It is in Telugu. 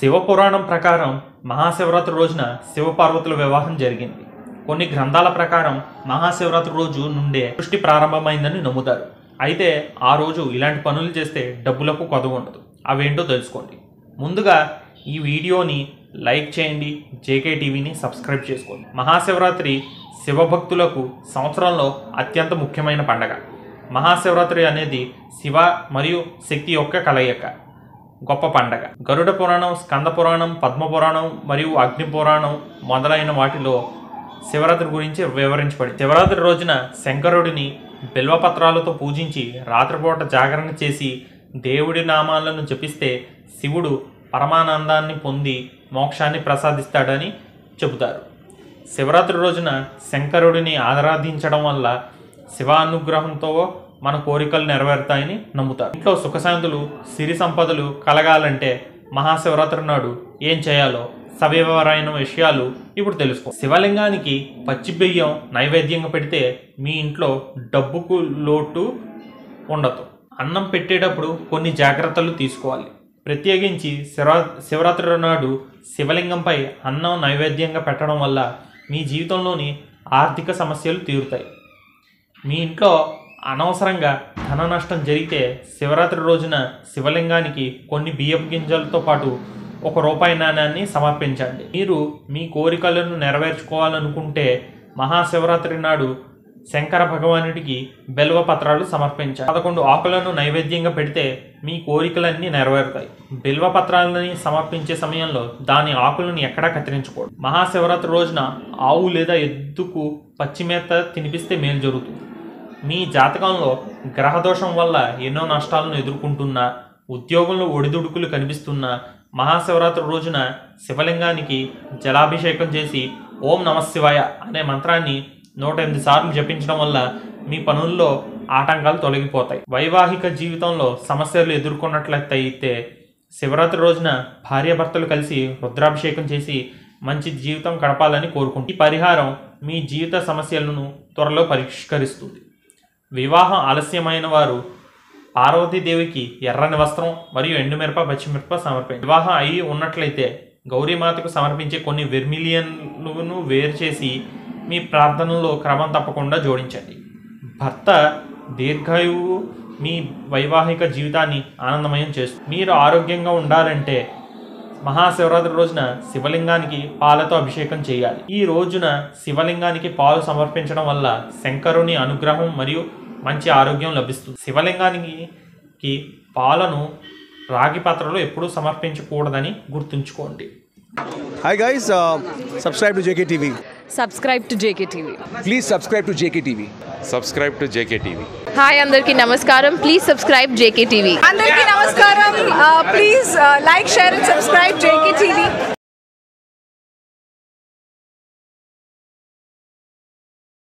శివపురాణం ప్రకారం మహాశివరాత్రి రోజున శివపార్వతుల వివాహం జరిగింది. కొన్ని గ్రంథాల ప్రకారం మహాశివరాత్రి రోజు నుండే సృష్టి ప్రారంభమైందని నమ్ముతారు. అయితే ఆ రోజు ఇలాంటి పనులు చేస్తే డబ్బులకు కొదవ ఉండదు. అవేంటో తెలుసుకోండి. ముందుగా ఈ వీడియోని లైక్ చేయండి. జేకే టీవీని సబ్స్క్రైబ్ చేసుకోండి. మహాశివరాత్రి శివభక్తులకు సంవత్సరంలో అత్యంత ముఖ్యమైన పండగ. మహాశివరాత్రి అనేది శివ మరియు శక్తి యొక్క కలయిక గొప్ప పండగ. గరుడ పురాణం స్కంద పురాణం పద్మ పురాణం మరియు అగ్ని పురాణం మొదలైన వాటిలో శివరాత్రి గురించి వివరించబడింది శివరాత్రి రోజున శంకరుడిని బిల్వపత్రాలతో పూజించి రాత్రిపూట జాగరణ చేసి దేవుడి నామాలను జపిస్తే శివుడు పరమానందాన్ని పొంది మోక్షాన్ని ప్రసాదిస్తాడని చెబుతారు. శివరాత్రి రోజున శంకరుడిని ఆరాధించడం వల్ల శివ అనుగ్రహంతో మన కోరికలు నెరవేరుతాయని నమ్ముతారు. ఇంట్లో సుఖశాంతులు సిరి సంపదలు కలగాలంటే మహాశివరాత్రి నాడు ఏం చేయాలో సవివరైన విషయాలు ఇప్పుడు తెలుసుకో. శివలింగానికి పచ్చి బియ్యం నైవేద్యంగా పెడితే మీ ఇంట్లో డబ్బుకు లోటు ఉండదు. అన్నం పెట్టేటప్పుడు కొన్ని జాగ్రత్తలు తీసుకోవాలి. ప్రత్యేకించి శివరా శివరాత్రి నాడు శివలింగంపై అన్నం నైవేద్యంగా పెట్టడం వల్ల మీ జీవితంలోని ఆర్థిక సమస్యలు తీరుతాయి. మీ ఇంట్లో అనవసరంగా ధన నష్టం జరిగితే శివరాత్రి రోజున శివలింగానికి కొన్ని బియ్యపు గింజలతో పాటు ఒక రూపాయి నాణ్యాన్ని సమర్పించండి. మీరు మీ కోరికలను నెరవేర్చుకోవాలనుకుంటే మహాశివరాత్రి నాడు శంకర భగవానుడికి బెల్వ పత్రాలు సమర్పించాలి పదకొండు ఆకులను నైవేద్యంగా పెడితే మీ కోరికలన్నీ నెరవేరుతాయి. బిల్వ పత్రాలని సమర్పించే సమయంలో దాని ఆకులను ఎక్కడా కత్తిరించకూడదు మహాశివరాత్రి రోజున ఆవు లేదా ఎద్దుకు పచ్చిమేత తినిపిస్తే మేలు జరుగుతుంది. మీ జాతకంలో గ్రహదోషం వల్ల ఎన్నో నష్టాలను ఎదుర్కొంటున్నా ఉద్యోగంలో ఒడిదుడుకులు కనిపిస్తున్నా మహాశివరాత్రి రోజున శివలింగానికి జలాభిషేకం చేసి ఓం నమశివాయ అనే మంత్రాన్ని నూట ఎనిమిది సార్లు జపించడం వల్ల మీ పనుల్లో ఆటంకాలు తొలగిపోతాయి. వైవాహిక జీవితంలో సమస్యలు ఎదుర్కొన్నట్లయితే శివరాత్రి రోజున భార్యాభర్తలు కలిసి రుద్రాభిషేకం చేసి మంచి జీవితం గడపాలని కోరుకుంటుంది ఈ పరిహారం మీ జీవిత సమస్యలను త్వరలో పరిష్కరిస్తుంది. వివాహం ఆలస్యమైన వారు పార్వతీదేవికి ఎర్రని వస్త్రం మరియు ఎండుమిరప పచ్చిమిరప సమర్పించి వివాహం అయి ఉన్నట్లయితే గౌరీమాతకు సమర్పించే కొన్ని వెర్మిలియన్లను వేరు చేసి మీ ప్రార్థనలో క్రమం తప్పకుండా జోడించండి. భర్త దీర్ఘాయువు మీ వైవాహిక జీవితాన్ని ఆనందమయం చేస్తుంది. మీరు ఆరోగ్యంగా ఉండాలంటే మహాశివరాత్రి రోజున శివలింగానికి పాలతో అభిషేకం చేయాలి. ఈ రోజున శివలింగానికి పాలు సమర్పించడం వల్ల శంకరుని అనుగ్రహం మరియు మంచి ఆరోగ్యం లభిస్తుంది. శివలింగానికి పాలను రాగి పాత్రలో ఎప్పుడూ సమర్పించకూడదని గుర్తుంచుకోండి. Hi guys subscribe to JK TV subscribe to JK TV Please subscribe to JKTV. subscribe to JKTV. Hi అందరికీ నమస్కారం ప్లీజ్ సబ్స్క్రైబ్ జేకే టీవీ అందరికీ నమస్కారం please like share and subscribe JK TV